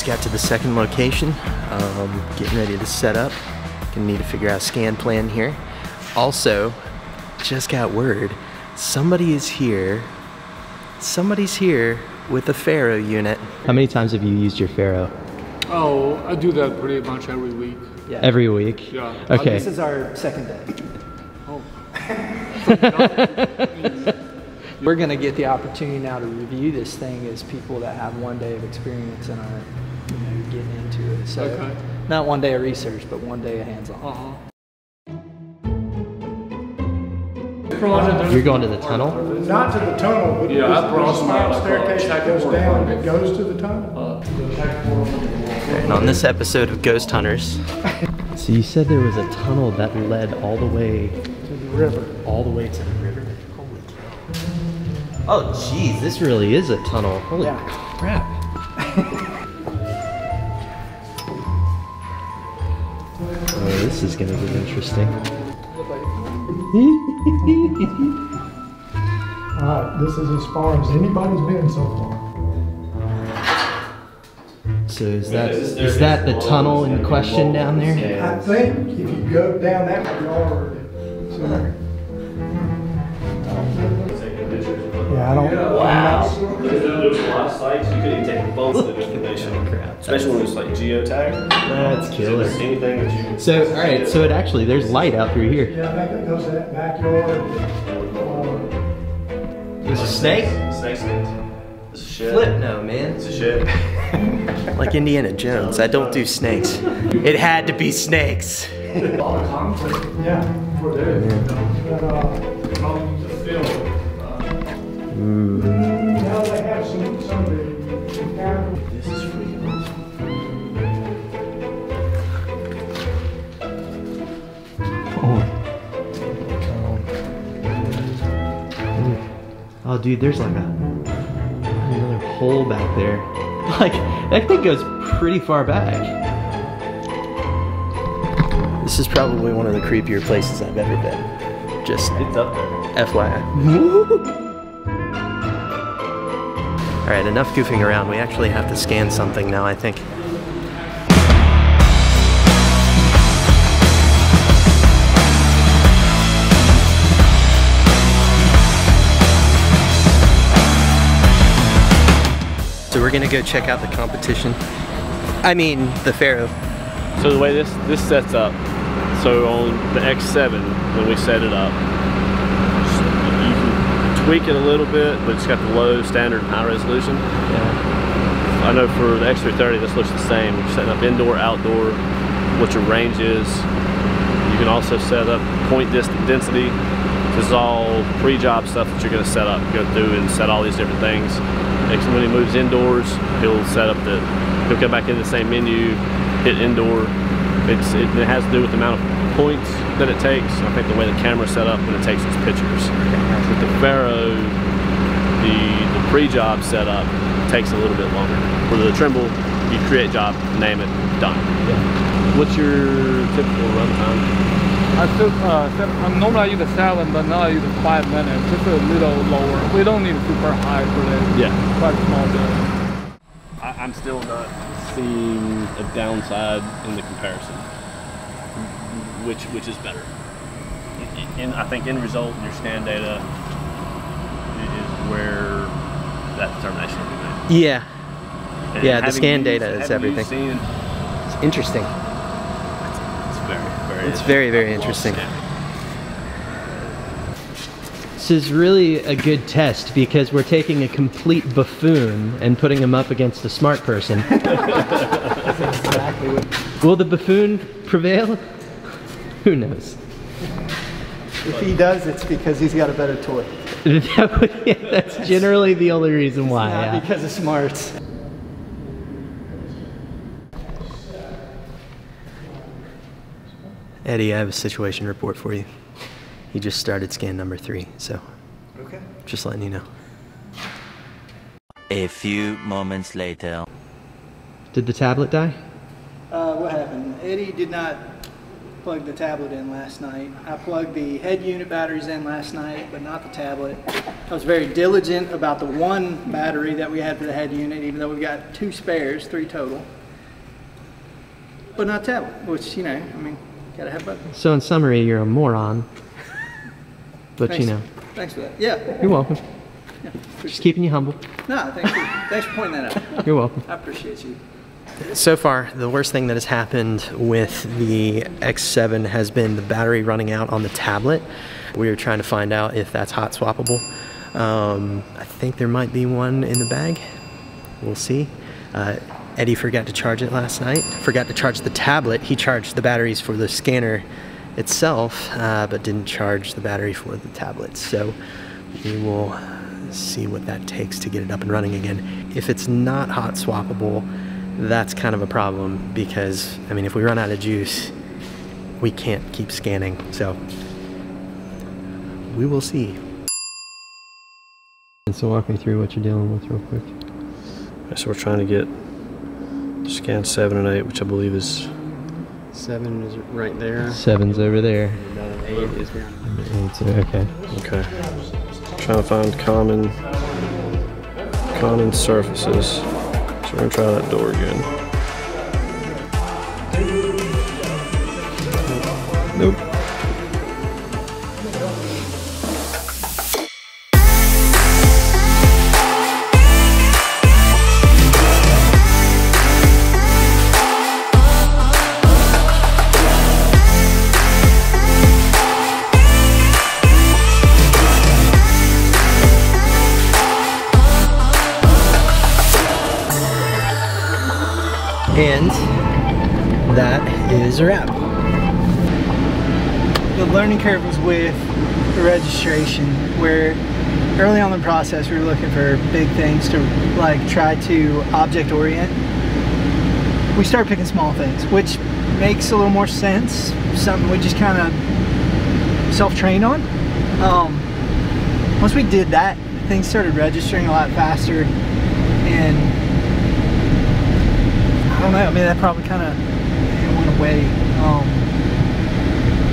just got to the second location. Um, getting ready to set up. Gonna need to figure out scan plan here. Also, just got word. Somebody is here. Somebody's here with a Faro unit. How many times have you used your Faro? Oh, I do that pretty much every week. Yeah. Every week? Yeah. Okay. This is our second day. Oh. We're going to get the opportunity now to review this thing as people that have one day of experience and are you know, getting into it. So, Okay. not one day of research, but one day of hands-on. Uh-huh. You're going to the tunnel? Not to the tunnel, but Yeah, I there's there's a small staircase uh, that goes down for that goes to the tunnel. And on this episode of Ghost Hunters. so you said there was a tunnel that led all the way To the river. all the way to the river. Holy cow. Oh jeez, this really is a tunnel. Holy Yeah. crap. this is gonna get interesting. All right, this is as far as anybody's been so far. So is that is that the tunnel in question down there? I think if you go down that yard, so. Yeah, I don't. Wow. There's a lot of sites, you could even take both of the information, especially when it's like geotag. That's killer. Anything that you can. So all right, so it actually there's light out through here. Yeah, I think it goes to that backyard. There's a snake. Snake skins. It's a shed. Flip no, man. It's a shed. Like Indiana Jones, I don't do snakes. It had to be snakes. All the conflict. Yeah. For there. But, uh, mm, Oh, dude, there's like a another hole back there. Like that thing goes pretty far back. This is probably one of the creepier places I've ever been. Just It's up there. FYI. All right, enough goofing around. We actually have to scan something now, I think. We're gonna go check out the competition. I mean, the Faro. So the way this this sets up, so on the X7 when we set it up, you can tweak it a little bit, but it's got the low, standard, and high resolution. I know for the X330 this looks the same. You're setting up indoor, outdoor, what your range is. You can also set up point density. This is all pre-job stuff that you're going to set up. Go through and set all these different things. Next, when he moves indoors, he'll set up the. He'll come back in the same menu, hit indoor. It's it, it has to do with the amount of points that it takes. I think the way the camera's set up when it takes its pictures. With the Faro, the, the pre-job setup takes a little bit longer. For the Trimble, you create job, name it, done. What's your typical runtime? I took, uh, seven, um, normally I use a seven, but now I use a five minutes, just a little lower. We don't need super high for this. Yeah. Quite small build. I, I'm still not seeing a downside in the comparison. Which which is better? In, in- I think end result in your scan data is where that determination will be made. Yeah, And Yeah, the scan used- data is everything. Seen, it's interesting. It's very very. It's very, very interesting. This is really a good test because we're taking a complete buffoon and putting him up against a smart person. Will the buffoon prevail? Who knows? If he does, it's because he's got a better toy. Yeah, that's generally the only reason why. Not yeah. because of smarts. Eddie, I have a situation report for you. He just started scan number three, so Okay. just letting you know. A few moments later. Did the tablet die? Uh, what happened? Eddie did not plug the tablet in last night. I plugged the head unit batteries in last night, but not the tablet. I was very diligent about the one battery that we had for the head unit, even though we've got two spares, three total. But not tablet, which, you know, I mean, gotta have both. So in summary, you're a moron. But Thanks. you know, Thanks for that. Yeah. you're welcome. yeah. Just keeping you humble. No, thanks for, thanks for pointing that out. You're welcome. I appreciate you. So far, the worst thing that has happened with the X7 has been the battery running out on the tablet. We are trying to find out if that's hot swappable. Um, I think there might be one in the bag. We'll see. Uh, Eddie forgot to charge it last night. Forgot to charge the tablet. He charged the batteries for the scanner itself, uh, but didn't charge the battery for the tablet. So we will see what that takes to get it up and running again. If it's not hot swappable, that's kind of a problem because, I mean, if we run out of juice, we can't keep scanning. So we will see. And so walk me through what you're dealing with real quick. So we're trying to get scan seven and eight, which I believe is Seven is right there. Seven's over there. Eight is behind. Eight's okay. okay. Trying to find common common surfaces. So we're gonna try that door again. Nope. That is a wrap. the learning curve was with the registration where early on in the process we were looking for big things to like try to object orient we started picking small things which makes a little more sense something we just kind of self-trained on um, once we did that things started registering a lot faster and I don't know I mean that probably kind of away um,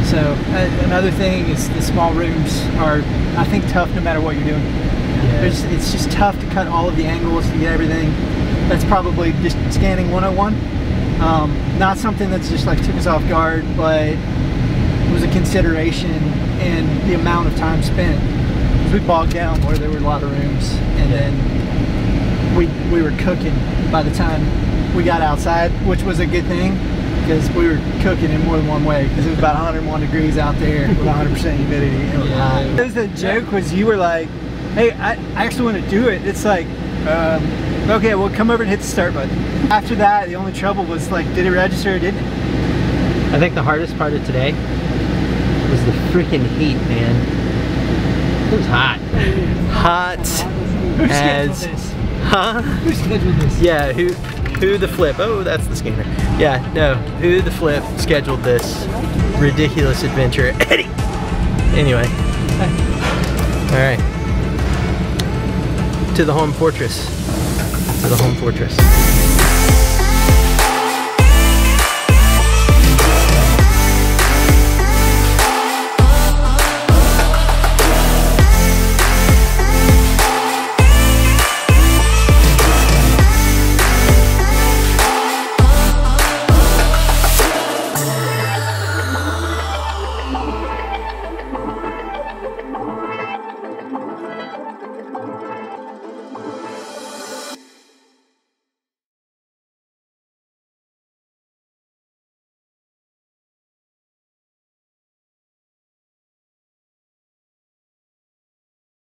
so uh, another thing is the small rooms are, I think, tough no matter what you're doing. There's, it's just tough to cut all of the angles to get everything. That's probably just scanning 101. Um, not something that's just like took us off guard, but it was a consideration and the amount of time spent. we bogged down where there were a lot of rooms, and then we we were cooking by the time we got outside, which was a good thing because we were cooking in more than one way because it was about 101 degrees out there with 100% humidity. It was hot. It was the joke was you were like, hey, I, I actually want to do it. It's like, um, okay, well, come over and hit the start button. After that, the only trouble was like, did it register or didn't it? I think the hardest part of today was the freaking heat, man. It was hot. Hot Who scheduled as this? huh? Who scheduled this? Yeah, who who the flip? Oh, that's the scanner. Yeah, no, who the flip scheduled this ridiculous adventure? Eddie. Anyway. All right. To the home fortress. To the home fortress.